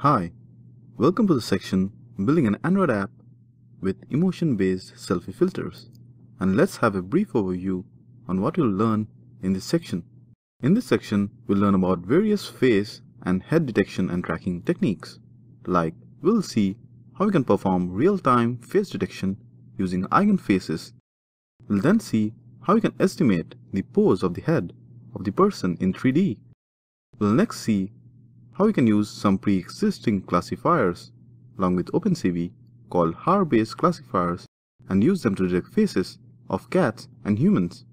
Hi, welcome to the section Building an Android app with emotion-based selfie filters. And let's have a brief overview on what you'll learn in this section. In this section, we'll learn about various face and head detection and tracking techniques. Like, we'll see how we can perform real-time face detection using eigenfaces. We'll then see how we can estimate the pose of the head of the person in 3D. We'll next see how we can use some pre-existing classifiers along with OpenCV called Haar-based classifiers and use them to detect faces of cats and humans.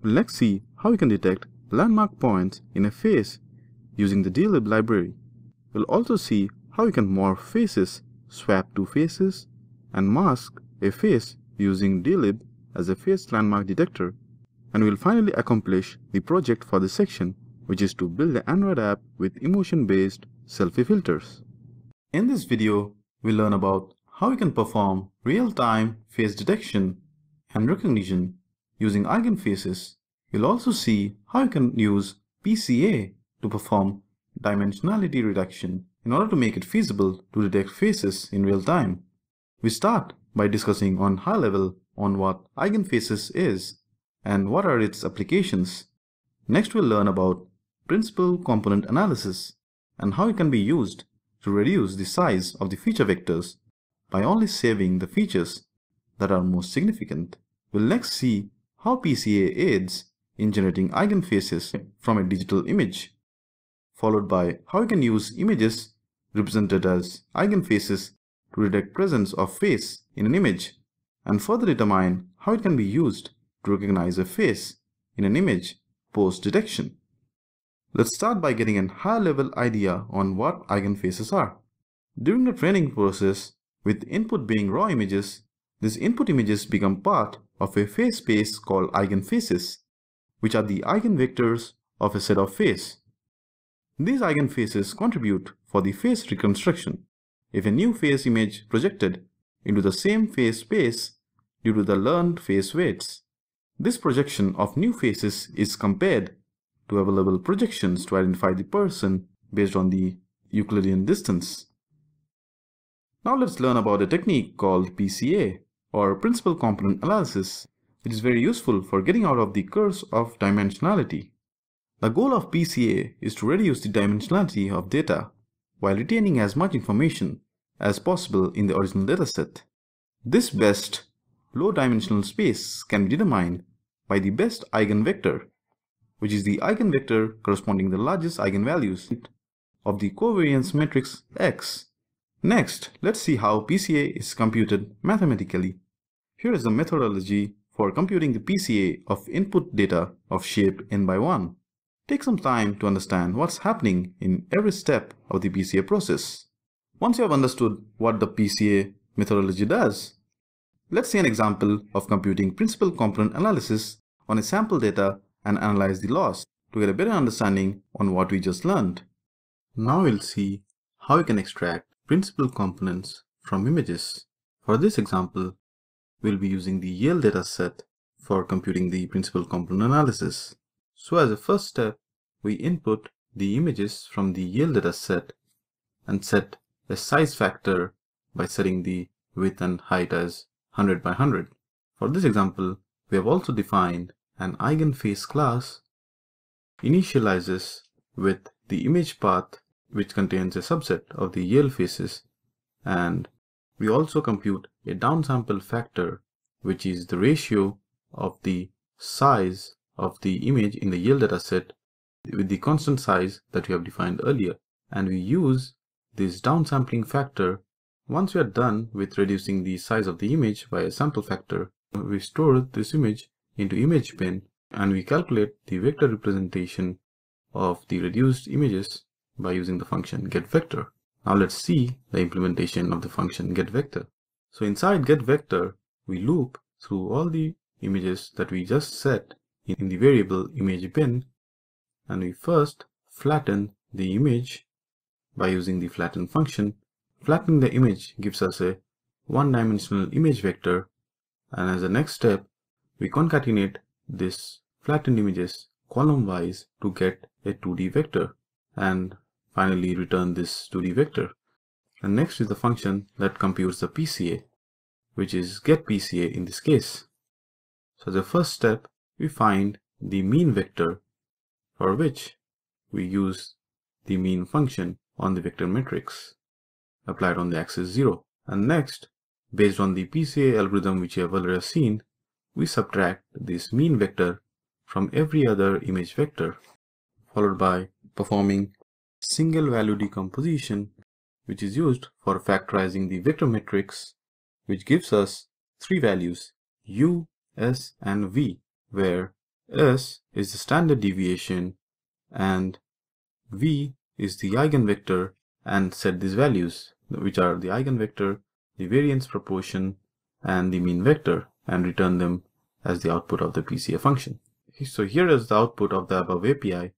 We'll next see how we can detect landmark points in a face using the dlib library. We'll also see how we can morph faces, swap two faces, and mask a face using dlib as a face landmark detector. And we'll finally accomplish the project for this section, which is to build an Android app with emotion-based selfie filters. In this video, we'll learn about how we can perform real-time face detection and recognition using eigenfaces. You'll also see how you can use PCA to perform dimensionality reduction in order to make it feasible to detect faces in real time. We start by discussing on high level on what eigenfaces is and what are its applications. Next we'll learn about principal component analysis and how it can be used to reduce the size of the feature vectors by only saving the features that are most significant. We'll next see how PCA aids in generating eigenfaces from a digital image, followed by how we can use images represented as eigenfaces to detect presence of face in an image, and further determine how it can be used to recognize a face in an image post-detection. Let's start by getting a high-level idea on what eigenfaces are. During the training process, with input being raw images, these input images become part of a face space called eigenfaces, which are the eigenvectors of a set of face. These eigenfaces contribute for the face reconstruction. If a new face image projected into the same face space due to the learned face weights, this projection of new faces is compared to available projections to identify the person based on the Euclidean distance. Now let's learn about a technique called PCA or Principal Component Analysis. It is very useful for getting out of the curse of dimensionality. The goal of PCA is to reduce the dimensionality of data while retaining as much information as possible in the original dataset. This best low-dimensional space can be determined by the best eigenvector, which is the eigenvector corresponding to the largest eigenvalues of the covariance matrix X. Next, let's see how PCA is computed mathematically. Here is the methodology for computing the PCA of input data of shape n by 1. Take some time to understand what's happening in every step of the PCA process. Once you have understood what the PCA methodology does, let's see an example of computing principal component analysis on a sample data and analyze the loss to get a better understanding on what we just learned. Now we'll see how we can extract principal components from images. For this example, we'll be using the Yale dataset for computing the principal component analysis. So as a first step, we input the images from the Yale dataset and set a size factor by setting the width and height as 100 by 100. For this example, we have also defined an eigenface class initializes with the image path which contains a subset of the Yale faces. And we also compute a downsample factor which is the ratio of the size of the image in the Yale dataset with the constant size that we have defined earlier. And we use this downsampling factor. Once we are done with reducing the size of the image by a sample factor we store this image into image bin and we calculate the vector representation of the reduced images by using the function getVector. Now let's see the implementation of the function getVector. So inside getVector, we loop through all the images that we just set in the variable image bin and we first flatten the image by using the flatten function. Flattening the image gives us a one-dimensional image vector and as a next step we concatenate this flattened images column wise to get a 2D vector and finally return this 2D vector. And next is the function that computes the PCA, which is get PCA in this case. So the first step, we find the mean vector for which we use the mean function on the vector matrix applied on the axis 0. And next, based on the PCA algorithm which you have already seen, we subtract this mean vector from every other image vector, followed by performing single value decomposition, which is used for factorizing the vector matrix, which gives us three values, u, s, and v, where s is the standard deviation and v is the eigenvector and set these values, which are the eigenvector, the variance proportion, and the mean vector, and return them as the output of the PCA function. So here is the output of the above API.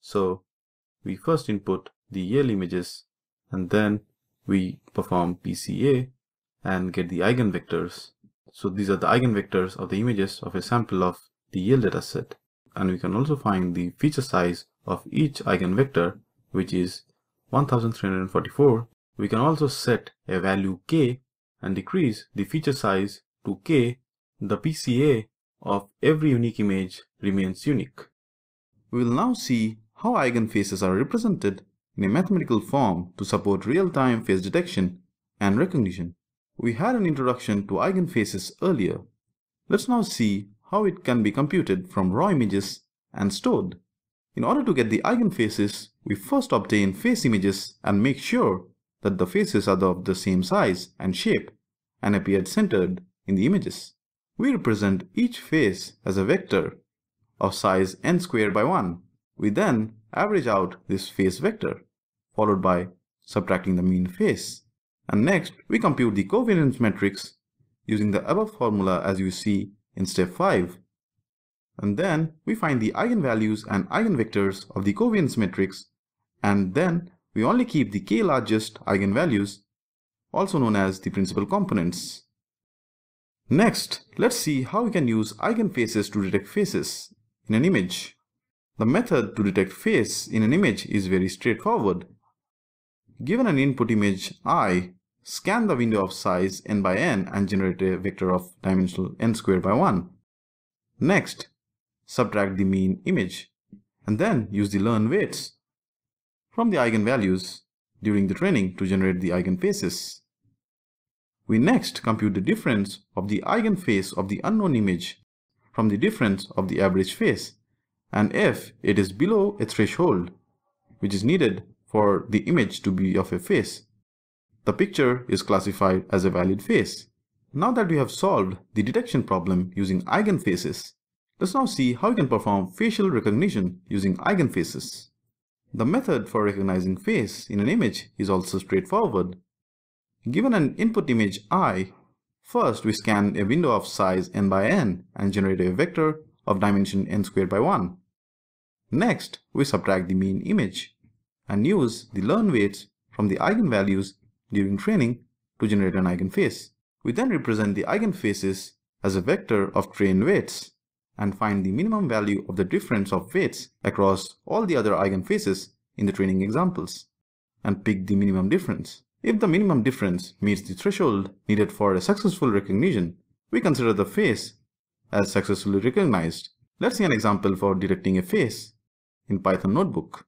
So we first input the Yale images, and then we perform PCA and get the eigenvectors. So these are the eigenvectors of the images of a sample of the Yale dataset. And we can also find the feature size of each eigenvector, which is 1344. We can also set a value k and decrease the feature size to k. The PCA of every unique image remains unique. We will now see how eigenfaces are represented in a mathematical form to support real-time face detection and recognition. We had an introduction to eigenfaces earlier. Let's now see how it can be computed from raw images and stored. In order to get the eigenfaces, we first obtain face images and make sure that the faces are of the same size and shape and appear centered in the images. We represent each face as a vector of size n squared by 1. We then average out this face vector, followed by subtracting the mean face. And next, we compute the covariance matrix using the above formula as you see in step 5 and then we find the eigenvalues and eigenvectors of the covariance matrix. And then we only keep the k largest eigenvalues, also known as the principal components. Next, let's see how we can use eigenfaces to detect faces in an image. The method to detect face in an image is very straightforward. Given an input image i, scan the window of size n by n and generate a vector of dimensional n squared by 1. Next, subtract the mean image, and then use the learn weights from the eigenvalues during the training to generate the eigenfaces. We next compute the difference of the eigenface of the unknown image from the difference of the average face, and if it is below a threshold, which is needed for the image to be of a face, the picture is classified as a valid face. Now that we have solved the detection problem using eigenfaces, Let's now see how we can perform facial recognition using eigenfaces. The method for recognizing face in an image is also straightforward. Given an input image i, first we scan a window of size n by n and generate a vector of dimension n squared by 1. Next, we subtract the mean image and use the learn weights from the eigenvalues during training to generate an eigenface. We then represent the eigenfaces as a vector of trained weights and find the minimum value of the difference of weights across all the other eigenfaces in the training examples, and pick the minimum difference. If the minimum difference meets the threshold needed for a successful recognition, we consider the face as successfully recognized. Let's see an example for detecting a face in Python Notebook.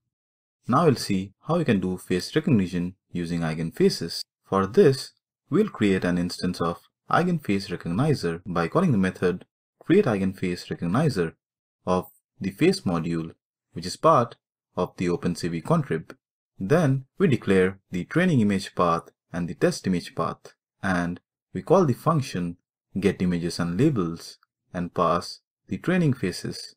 Now we'll see how we can do face recognition using eigenfaces. For this, we'll create an instance of eigenface recognizer by calling the method create eigenface recognizer of the face module, which is part of the OpenCV contrib. Then we declare the training image path and the test image path, and we call the function getImages and labels and pass the training faces.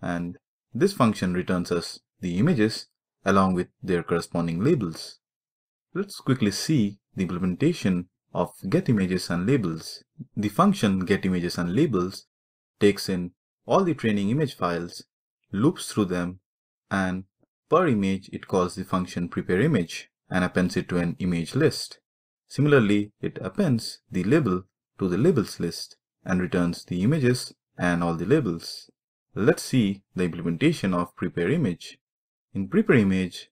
And this function returns us the images along with their corresponding labels. Let's quickly see the implementation of getImages and labels. The function getImages and labels takes in all the training image files, loops through them, and per image it calls the function prepareImage and appends it to an image list. Similarly, it appends the label to the labels list and returns the images and all the labels. Let's see the implementation of prepareImage. In prepareImage,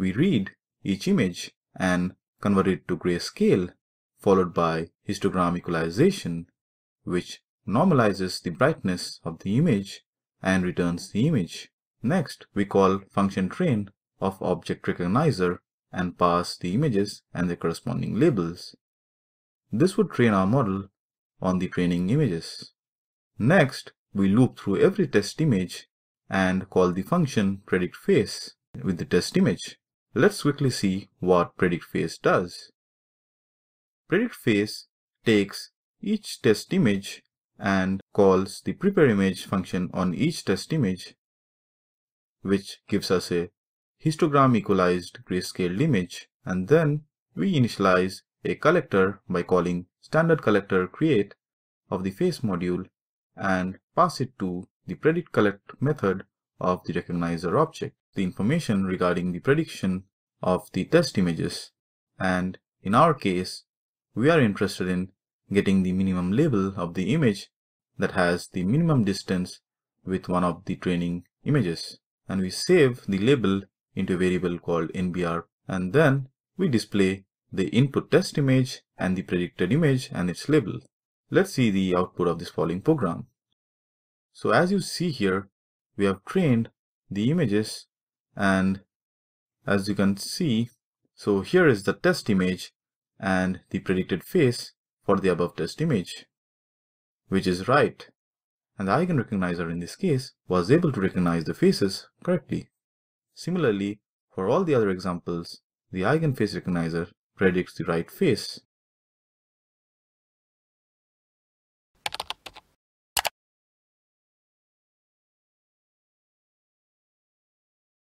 we read each image and convert it to grayscale, followed by histogram equalization, which normalizes the brightness of the image and returns the image. Next, we call function train of object recognizer and pass the images and the corresponding labels. This would train our model on the training images. Next, we loop through every test image and call the function predict face with the test image. Let's quickly see what predict face does. Predict face takes each test image and calls the prepare image function on each test image, which gives us a histogram equalized grayscale image. And then we initialize a collector by calling standard collector create of the face module and pass it to the predict collect method of the recognizer object, the information regarding the prediction of the test images. And in our case, we are interested in getting the minimum label of the image that has the minimum distance with one of the training images. And we save the label into a variable called nbr and then we display the input test image and the predicted image and its label. Let's see the output of this following program. So as you see here, we have trained the images and as you can see, so here is the test image and the predicted face for the above test image, which is right. And the eigen recognizer in this case was able to recognize the faces correctly. Similarly, for all the other examples, the eigenface recognizer predicts the right face.